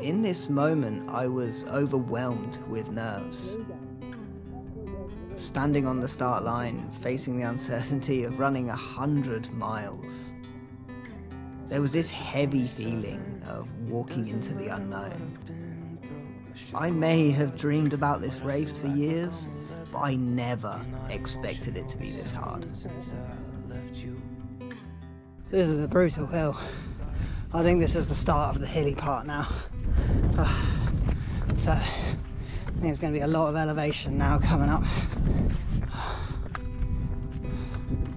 In this moment, I was overwhelmed with nerves. Standing on the start line, facing the uncertainty of running a hundred miles. There was this heavy feeling of walking into the unknown. I may have dreamed about this race for years, but I never expected it to be this hard. This is a brutal hill. I think this is the start of the hilly part now. Uh, so, I think there's going to be a lot of elevation now coming up.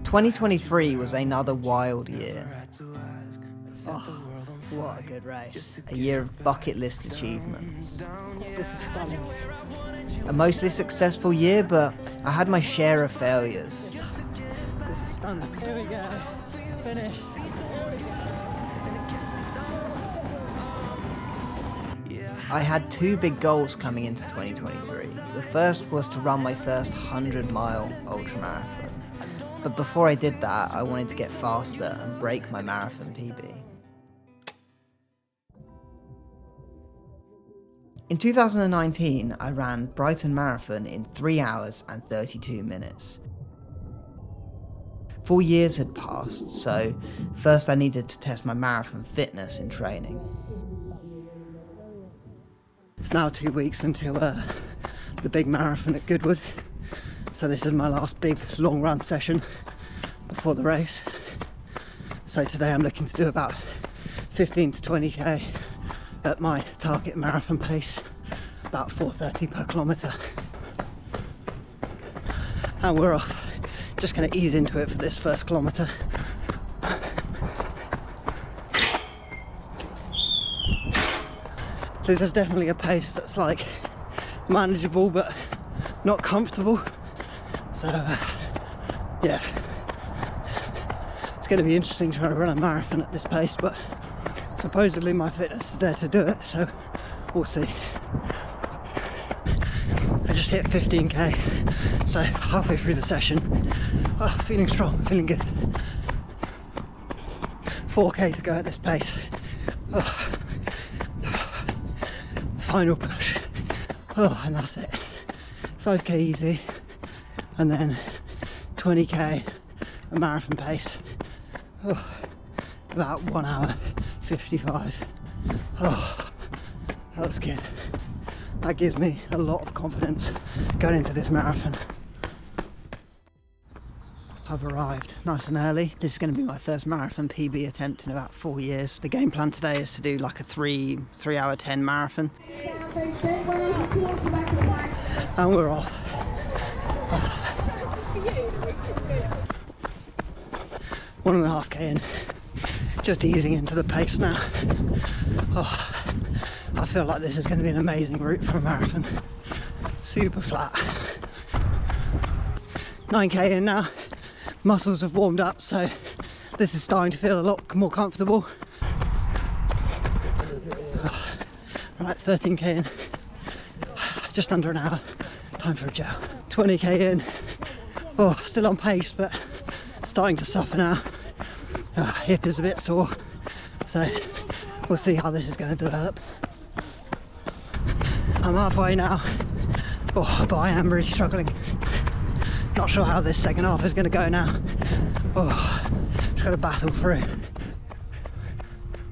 2023 was another wild year. Oh, what a good race. A year of bucket list achievements. This is stunning. A mostly successful year, but I had my share of failures. This is stunning. Here we go. Finish. I had two big goals coming into 2023. The first was to run my first 100 mile ultramarathon. But before I did that, I wanted to get faster and break my marathon PB. In 2019, I ran Brighton Marathon in 3 hours and 32 minutes. Four years had passed, so first I needed to test my marathon fitness in training. It's now two weeks until uh, the big marathon at Goodwood. So this is my last big long run session before the race. So today I'm looking to do about 15 to 20k at my target marathon pace, about 4.30 per kilometre. And we're off. Just going to ease into it for this first kilometre. This is definitely a pace that's like manageable but not comfortable. So uh, yeah, it's going to be interesting trying to run a marathon at this pace, but supposedly my fitness is there to do it, so we'll see. I just hit 15k, so halfway through the session. Oh, feeling strong, feeling good. 4k to go at this pace. Oh. Final push. Oh, and that's it. 5k easy, and then 20k a marathon pace. Oh, about one hour 55. Oh, that was good. That gives me a lot of confidence going into this marathon. I've arrived nice and early. This is going to be my first marathon PB attempt in about four years. The game plan today is to do like a three three hour ten marathon. And we're off. One and a half k in. Just easing into the pace now. Oh, I feel like this is going to be an amazing route for a marathon. Super flat. 9k in now. Muscles have warmed up, so this is starting to feel a lot more comfortable. Right, 13k in. Just under an hour. Time for a gel. 20k in. Oh, still on pace, but starting to suffer now. Uh, hip is a bit sore, so we'll see how this is going to develop. I'm halfway now, oh, but I am really struggling. Not sure how this second half is going to go now. Oh, just got to battle through.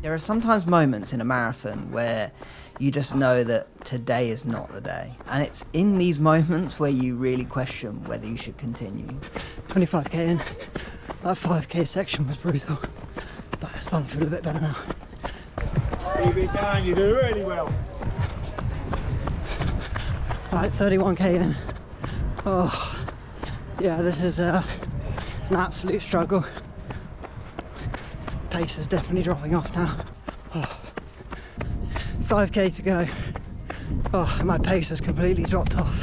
There are sometimes moments in a marathon where you just know that today is not the day. And it's in these moments where you really question whether you should continue. 25k in. That 5k section was brutal, but it's starting to feel a bit better now. Keep it down, you do really well. Right, 31k in. Oh, yeah, this is uh, an absolute struggle. Pace is definitely dropping off now. Oh. 5k to go. Oh, my pace has completely dropped off.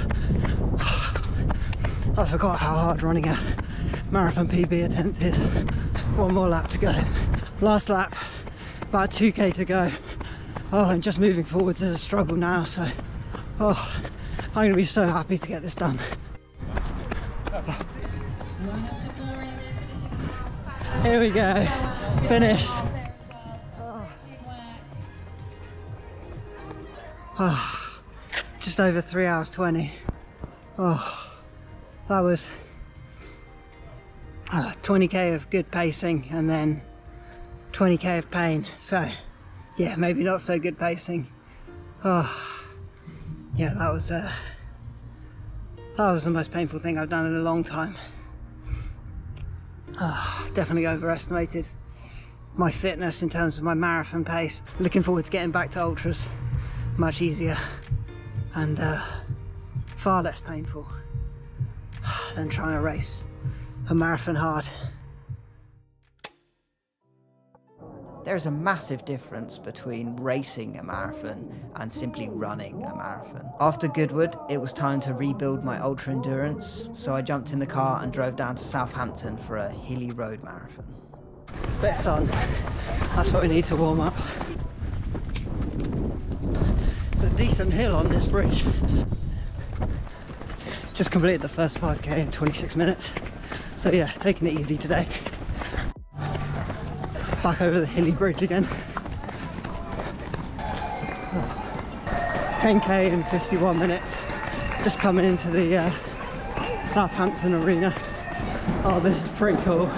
I forgot how hard running a marathon PB attempt is. One more lap to go. Last lap, about 2k to go. Oh, and just moving forwards is a struggle now, so oh, I'm to be so happy to get this done. Here we go. Finish. Oh, just over three hours 20. Oh, that was uh, 20k of good pacing and then 20k of pain. So yeah, maybe not so good pacing. Oh, yeah, that was, uh, that was the most painful thing I've done in a long time. Oh, definitely overestimated my fitness in terms of my marathon pace. Looking forward to getting back to ultras. Much easier and uh, far less painful than trying to race a marathon hard. There's a massive difference between racing a marathon and simply running a marathon. After Goodwood, it was time to rebuild my ultra endurance, so I jumped in the car and drove down to Southampton for a hilly road marathon. Bit sun, that's what we need to warm up. It's a decent hill on this bridge. Just completed the first 5k in 26 minutes. So yeah, taking it easy today. Back over the hilly bridge again. 10k in 51 minutes. Just coming into the uh, Southampton arena. Oh, this is pretty cool.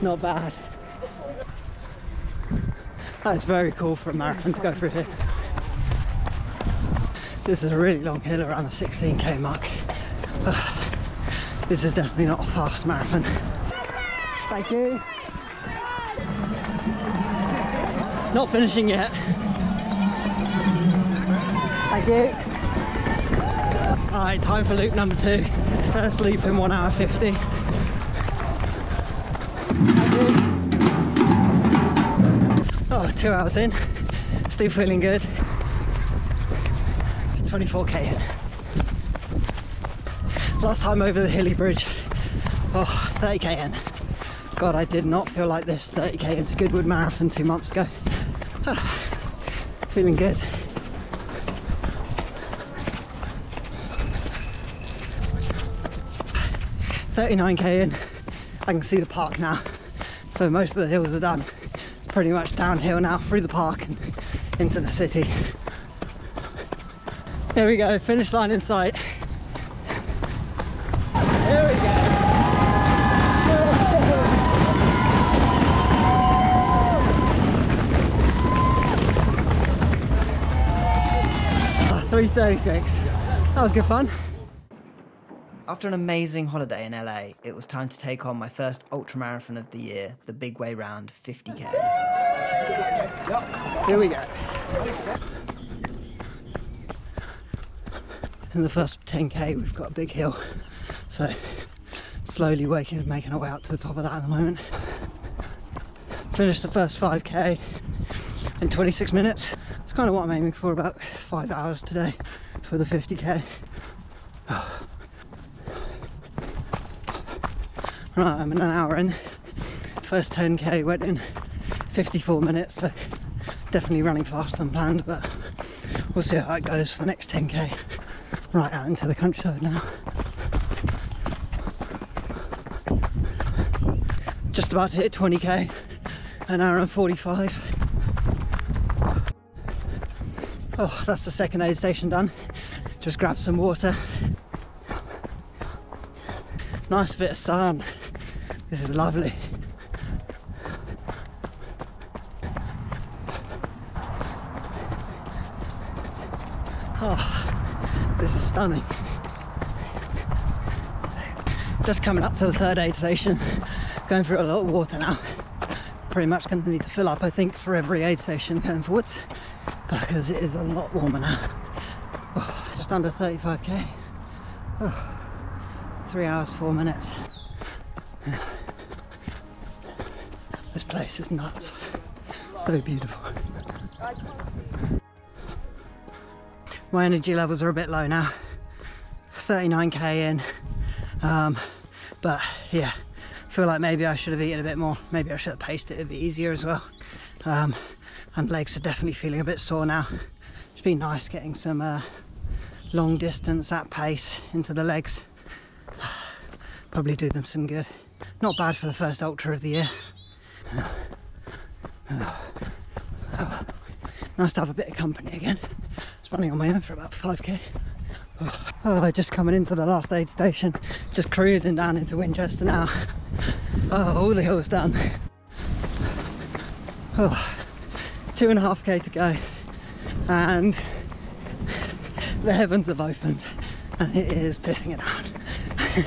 Not bad. That's very cool for a marathon to go through here. This is a really long hill around the 16k mark. This is definitely not a fast marathon. Thank you. Not finishing yet. Thank you. Alright, time for loop number two. First loop in 1 hour 50. Oh, two hours in. Still feeling good. 24k in. Last time over the hilly bridge. Oh, 30k in. God, I did not feel like this 30k into Goodwood Marathon two months ago. feeling good. Thirty-nine k in. I can see the park now. So most of the hills are done. It's pretty much downhill now through the park and into the city. There we go, finish line in sight. 336. That was good fun. After an amazing holiday in LA, it was time to take on my first ultramarathon of the year, the Big Way Round 50k. Here we go. In the first 10k, we've got a big hill, so slowly waking, making our way up to the top of that at the moment. Finished the first 5k in 26 minutes. It's kind of what I'm aiming for, about five hours today for the 50k. Right, I'm in an hour in. First 10k went in 54 minutes, so definitely running faster than planned, but we'll see how it goes for the next 10k. Right out into the countryside now. Just about to hit 20k, an hour and 45. Oh, that's the second aid station done. Just grab some water. Nice bit of sun. This is lovely. Oh, this is stunning. Just coming up to the third aid station, going through a lot of water now. Pretty much going to need to fill up, I think, for every aid station going forwards because it is a lot warmer now. Oh, just under 35k. Oh, three hours, four minutes. This place is nuts. So beautiful. My energy levels are a bit low now. 39k in. Um, but yeah, feel like maybe I should have eaten a bit more. Maybe I should have paced it a bit easier as well. Um, and legs are definitely feeling a bit sore now. It's been nice getting some uh, long distance at pace into the legs. Probably do them some good. Not bad for the first ultra of the year. Nice to have a bit of company again. I was running on my own for about 5k. Oh, just coming into the last aid station, just cruising down into Winchester now. Oh, all the hills done. Oh, two and a half k to go, and the heavens have opened, and it is pissing it down.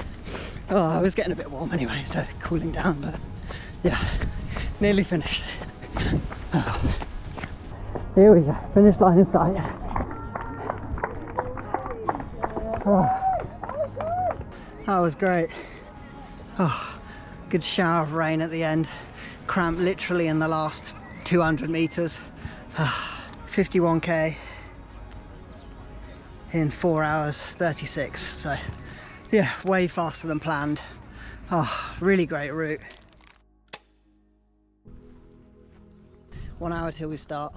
oh, I was getting a bit warm anyway, so cooling down, but yeah, nearly finished. Oh. Here we go, finish line in sight. Oh. That was great. Oh, good shower of rain at the end. Cramp literally in the last 200 meters. 51k in 4 hours 36. So, yeah, way faster than planned. Oh, really great route. One hour till we start.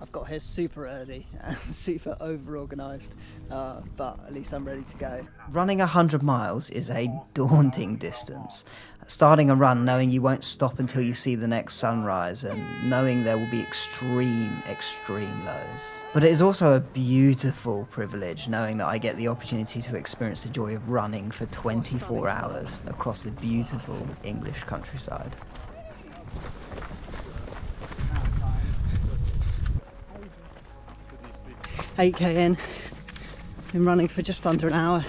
I've got here super early and super over organised, uh, but at least I'm ready to go. Running 100 miles is a daunting distance. Starting a run knowing you won't stop until you see the next sunrise and knowing there will be extreme, extreme lows. But it is also a beautiful privilege knowing that I get the opportunity to experience the joy of running for 24 hours across the beautiful English countryside. 8k in. Been running for just under an hour.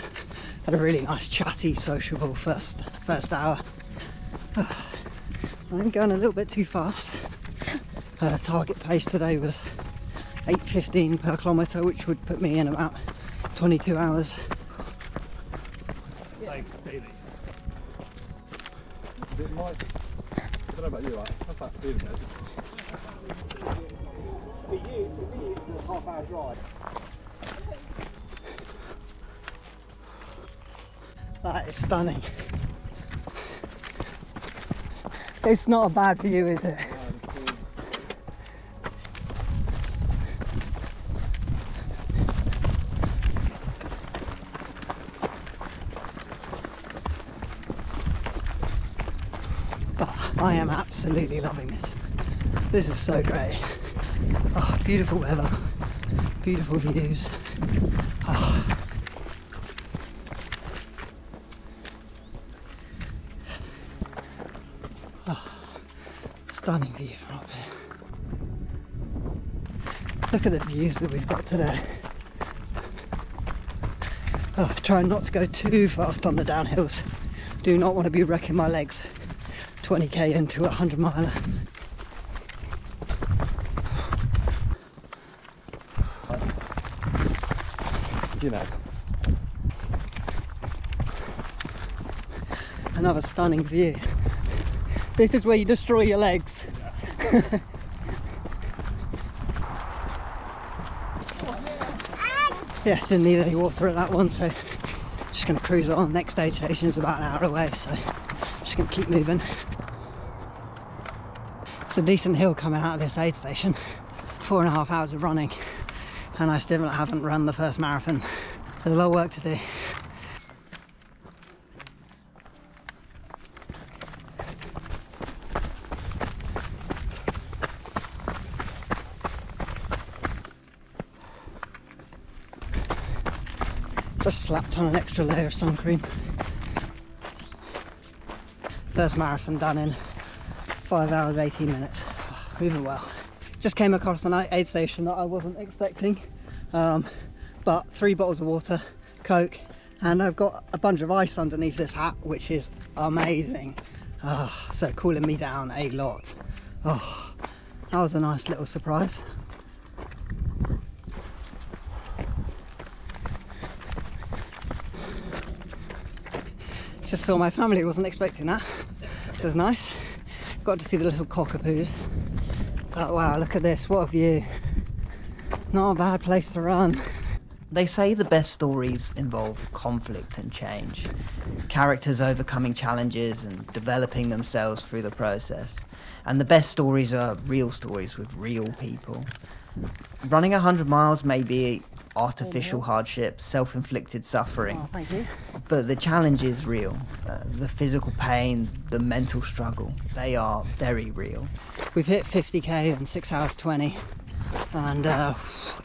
Had a really nice chatty sociable first first hour. I'm going a little bit too fast. Uh, target pace today was 8.15 per kilometre which would put me in about 22 hours. Thanks, I don't know about you, that feeling? Me, it's a half hour drive. That is stunning. It's not a bad view, is it? Oh, I am absolutely loving this. This is so great. Oh, beautiful weather, beautiful views. Oh. stunning view from up there. Look at the views that we've got today. Oh, trying not to go too fast on the downhills. Do not want to be wrecking my legs 20k into a 100 miler. You. Another stunning view. This is where you destroy your legs. yeah, didn't need any water at that one, so just gonna cruise on. Next aid station is about an hour away, so just gonna keep moving. It's a decent hill coming out of this aid station. Four and a half hours of running, and I still haven't run the first marathon. There's a lot of work to do. Just slapped on an extra layer of sun cream. First marathon done in 5 hours 18 minutes. Moving well. Just came across an aid station that I wasn't expecting. Um, but three bottles of water, Coke, and I've got a bunch of ice underneath this hat, which is amazing. Oh, so cooling me down a lot. Oh, that was a nice little surprise. Just saw my family, wasn't expecting that. It was nice. Got to see the little cockapoos. But wow, look at this, what a view. Not a bad place to run. They say the best stories involve conflict and change, characters overcoming challenges and developing themselves through the process. And the best stories are real stories with real people. Running 100 miles may be artificial hardship, self inflicted suffering. Oh, thank you. But the challenge is real. Uh, the physical pain, the mental struggle, they are very real. We've hit 50k in 6 hours 20. and uh,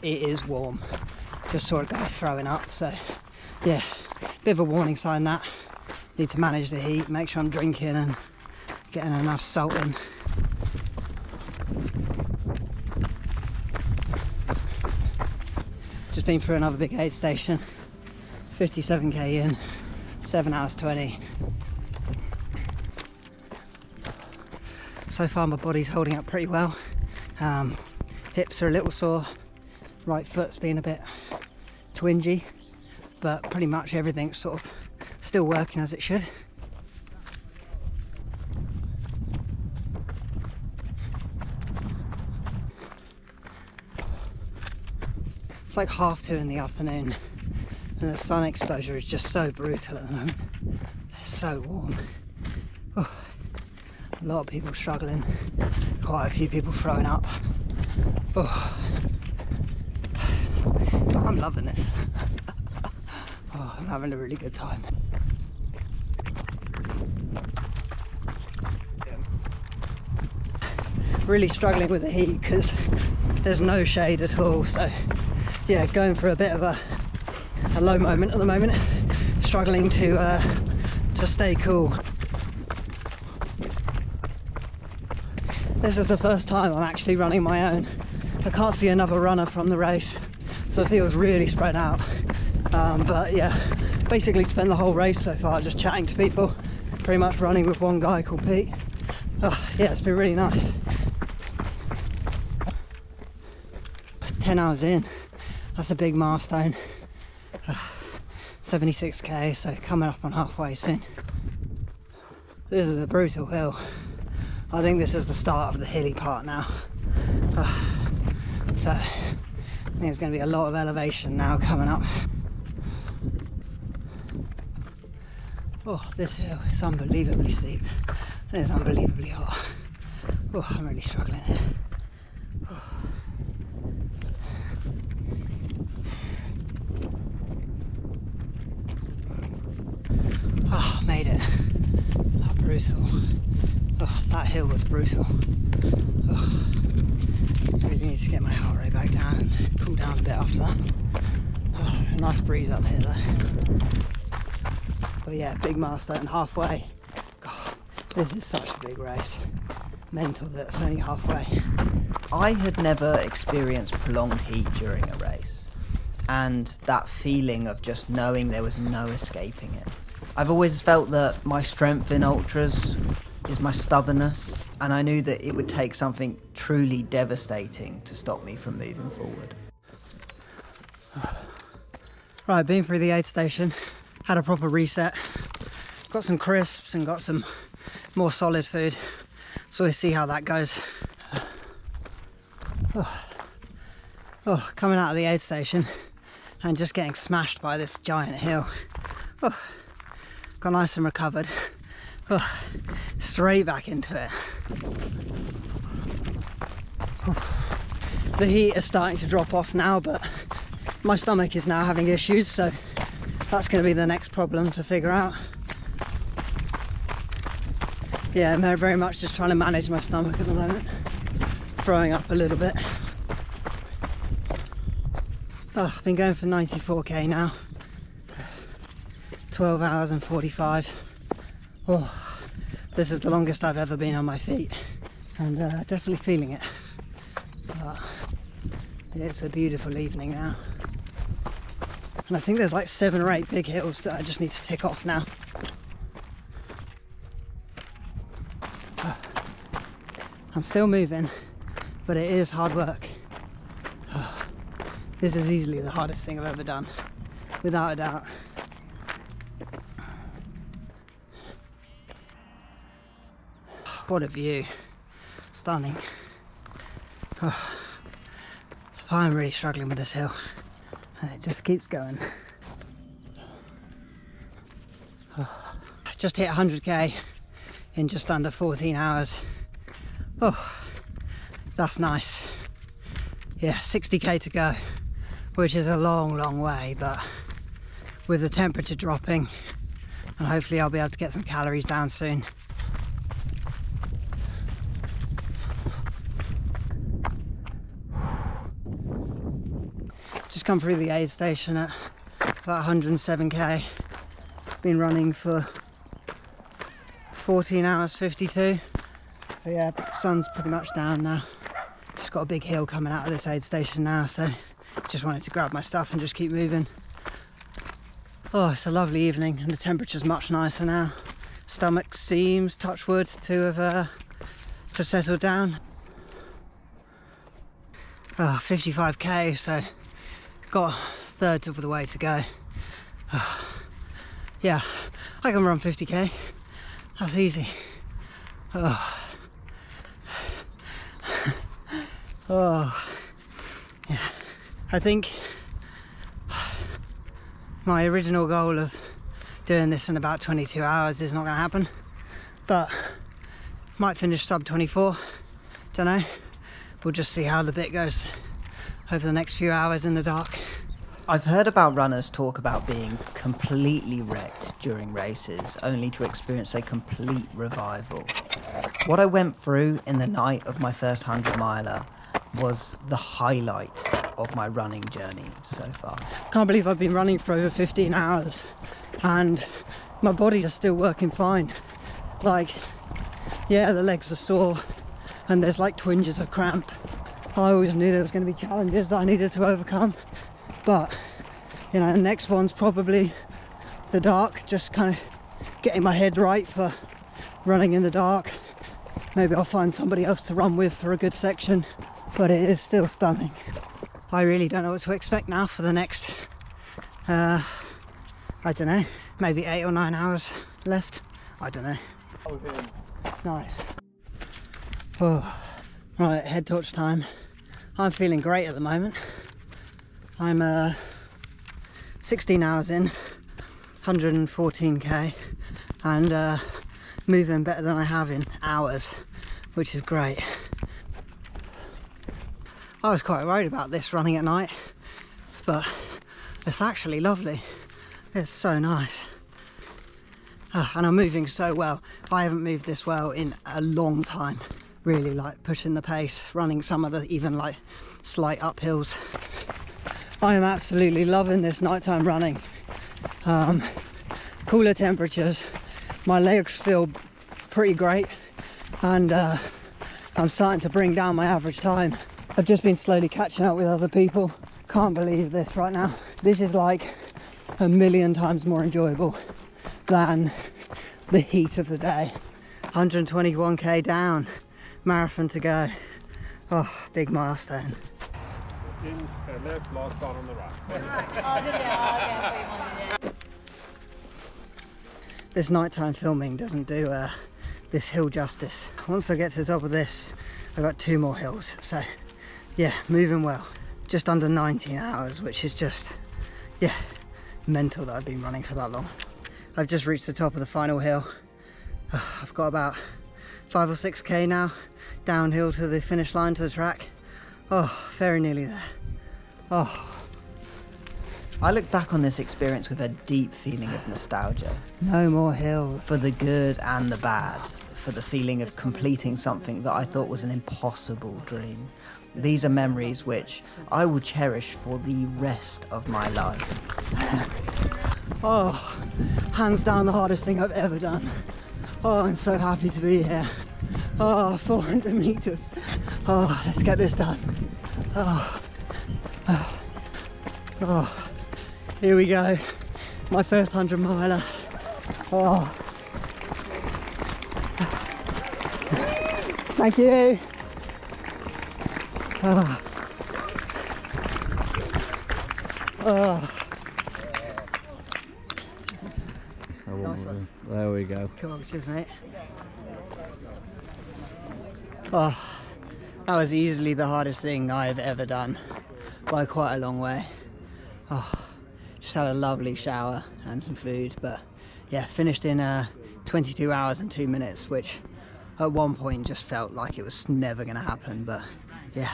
it is warm. Just saw a guy throwing up, so yeah, bit of a warning sign that. Need to manage the heat, make sure I'm drinking and getting enough salt in. Just been through another big aid station, 57k in, 7 hours 20. So far my body's holding up pretty well. Um, hips are a little sore, right foot's been a bit twingy, but pretty much everything's sort of still working as it should. It's like half two in the afternoon and the sun exposure is just so brutal at the moment. So warm. Oh, a lot of people struggling, quite a few people throwing up. Oh. I'm loving this. oh, I'm having a really good time. Really struggling with the heat because there's no shade at all. So yeah, going for a bit of a, a low moment at the moment. Struggling to uh, to stay cool. This is the first time I'm actually running my own. I can't see another runner from the race, so it feels really spread out. Um, but yeah, basically spent the whole race so far just chatting to people, pretty much running with one guy called Pete. Oh, yeah, it's been really nice. 10 hours in, that's a big milestone. 76k, so coming up on halfway soon. This is a brutal hill. I think this is the start of the hilly part now. so I think there's going to be a lot of elevation now coming up. Oh, this hill is unbelievably steep. And it's unbelievably hot. Oh, I'm really struggling here. Oh. Oh, made it. That brutal. Oh, that hill was brutal. Really need to get my heart rate back down and cool down a bit after that. A nice breeze up here though. But yeah, big milestone halfway. God, this is such a big race. Mental that it's only halfway. I had never experienced prolonged heat during a race, and that feeling of just knowing there was no escaping it. I've always felt that my strength in ultras is my stubbornness, and I knew that it would take something truly devastating to stop me from moving forward. Right, been through the aid station, had a proper reset, got some crisps and got some more solid food, so we'll see how that goes. Oh, oh coming out of the aid station and just getting smashed by this giant hill. Oh, got nice and recovered. Oh, straight back into it. Oh, the heat is starting to drop off now, but my stomach is now having issues, so that's going to be the next problem to figure out. Yeah, I'm very much just trying to manage my stomach at the moment. Throwing up a little bit. Oh, I've been going for 94k now. 12 hours and 45. Oh, this is the longest I've ever been on my feet. And uh, definitely feeling it. But it's a beautiful evening now. And I think there's like seven or eight big hills that I just need to tick off now. I'm still moving, but it is hard work. This is easily the hardest thing I've ever done, without a doubt. What a view, stunning. Oh, I'm really struggling with this hill, and it just keeps going. Oh, just hit 100k in just under 14 hours. Oh, that's nice. Yeah, 60k to go, which is a long, long way, but with the temperature dropping, and hopefully I'll be able to get some calories down soon. Just come through the aid station at about 107k. Been running for 14 hours 52. But yeah, sun's pretty much down now. Just got a big hill coming out of this aid station now, so just wanted to grab my stuff and just keep moving. Oh, it's a lovely evening and the temperature's much nicer now. Stomach seems, touch wood, to have uh, to settle down. Oh, 55k, so got thirds of the way to go. Yeah, I can run 50k. That's easy. Oh. oh. Yeah. I think my original goal of doing this in about 22 hours is not going to happen, but might finish sub 24. Don't know. We'll just see how the bit goes over the next few hours in the dark. I've heard about runners talk about being completely wrecked during races, only to experience a complete revival. What I went through in the night of my first 100 miler was the highlight of my running journey so far. Can't believe I've been running for over 15 hours and my body is still working fine. Like, yeah, the legs are sore and there's like twinges of cramp. I always knew there was going to be challenges that I needed to overcome, but you know, the next one's probably the dark, just kind of getting my head right for running in the dark. Maybe I'll find somebody else to run with for a good section, but it is still stunning. I really don't know what to expect now for the next, uh, I don't know, maybe eight or nine hours left. I don't know. Nice. Oh, right, head torch time. I'm feeling great at the moment. I'm uh, 16 hours in, 114k, and uh, moving better than I have in hours, which is great. I was quite worried about this running at night, but it's actually lovely. It's so nice. Ah, and I'm moving so well. I haven't moved this well in a long time. Really like pushing the pace, running some of the even like slight uphills. I am absolutely loving this nighttime running. Um, cooler temperatures, my legs feel pretty great and uh, I'm starting to bring down my average time I've just been slowly catching up with other people. Can't believe this right now. This is like a million times more enjoyable than the heat of the day. 121k down, marathon to go. Oh, big milestone. In left, last one on the right. This nighttime filming doesn't do uh, this hill justice. Once I get to the top of this, I've got two more hills. So yeah, moving well. Just under 19 hours, which is just, yeah, mental that I've been running for that long. I've just reached the top of the final hill. I've got about five or six K now, downhill to the finish line to the track. Oh, very nearly there. Oh. I look back on this experience with a deep feeling of nostalgia. No more hills. For the good and the bad. For the feeling of completing something that I thought was an impossible dream. These are memories which I will cherish for the rest of my life. oh, hands down the hardest thing I've ever done. Oh, I'm so happy to be here. Oh, 400 meters. Oh, let's get this done. Oh, oh, oh. here we go. My first 100 miler. Oh. Thank you. Oh. Oh. Nice one. There we go. Cool, cheers mate. Oh, that was easily the hardest thing I've ever done by quite a long way. Oh, just had a lovely shower and some food, but yeah, finished in uh, 22 hours and two minutes, which at one point just felt like it was never going to happen, but yeah,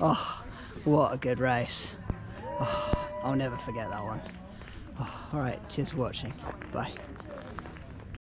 Oh, what a good race. Oh, I'll never forget that one. Oh, Alright, cheers for watching. Bye.